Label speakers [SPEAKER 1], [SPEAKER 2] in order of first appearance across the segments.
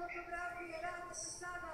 [SPEAKER 1] fotografii era necesară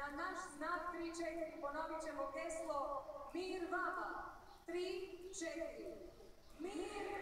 [SPEAKER 1] Na naš znak 3-4 ponovit ćemo geslo Mir vama. 3-4. Mir